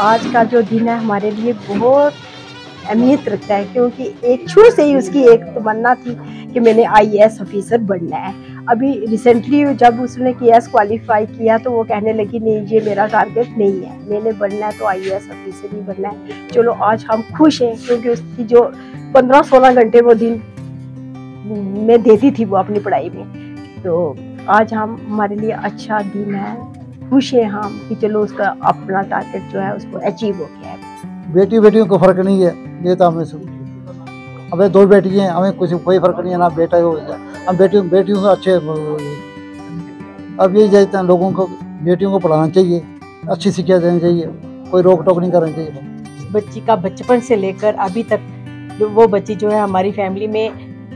आज का जो दिन है हमारे लिए बहुत अहमियत रखता है, क्योंकि एक शुरू से ही उसकी एक तमन्ना थी कि मैंने आईएएस ऑफिसर बनना है। अभी रिसेंटली जब उसने के एस क्वालिफाई किया तो वो कहने लगी, नहीं ये मेरा टारगेट नहीं है। मैंने बनना है तो आईएएस ऑफिसर ही बनना है। चलो, आज हम खुश हैं, क्योंकि उसकी जो पंद्रह सोलह घंटे वो दिन में देती थी वो अपनी पढ़ाई में। तो आज हम, हमारे लिए अच्छा दिन है। खुश हैं हम कि चलो उसका अपना टारगेट जो है उसको अचीव हो गया है। बेटी बेटियों को फ़र्क नहीं है ये तो हमें सब हमें दो बेटी हैं हमें कुछ कोई फ़र्क नहीं है ना बेटा हो हम बेटियों बेटियों को अच्छे अब यही चाहते हैं लोगों को बेटियों को पढ़ाना चाहिए अच्छी शिक्षा देनी चाहिए कोई रोक टोक नहीं करनी चाहिए। बच्ची का बचपन से लेकर अभी तक जो वो बच्ची जो है हमारी फैमिली में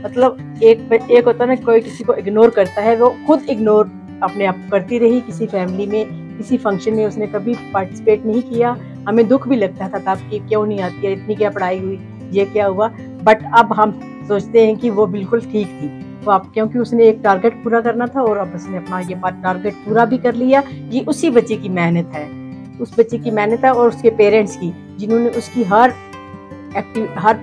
मतलब एक एक होता है ना कोई किसी को इग्नोर करता है वो खुद इग्नोर अपने आप करती रही, किसी फैमिली में, किसी फ़ंक्शन में उसने कभी पार्टिसिपेट नहीं किया। हमें दुख भी लगता था, तब कि क्यों नहीं आती है, इतनी क्या पढ़ाई हुई, ये क्या हुआ? बट अब हम सोचते हैं कि वो बिल्कुल ठीक थी। तो अब क्योंकि उसने एक टारगेट पूरा करना था और अब उसने अपना ये टारगेट पूरा भी कर लिया, ये उसी बच्चे की मेहनत है। उस बच्चे की मेहनत है और उसके पेरेंट्स की, जिन्होंने उसकी हर एक्टिव हर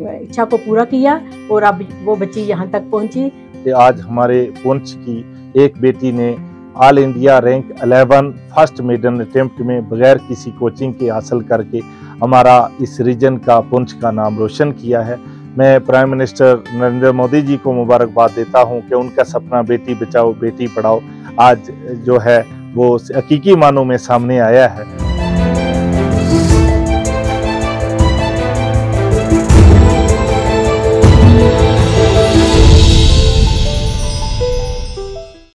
इच्छा को पूरा किया और अब वो बच्ची यहाँ तक पहुँची। आज हमारे पुंछ की एक बेटी ने all India rank 11 first maiden attempt में बगैर किसी कोचिंग के हासिल करके हमारा इस रीजन का पुंछ का नाम रोशन किया है। मैं प्राइम मिनिस्टर नरेंद्र मोदी जी को मुबारकबाद देता हूँ कि उनका सपना बेटी बचाओ, बेटी पढ़ाओ आज जो है वो हकीकी मानों में सामने आया है।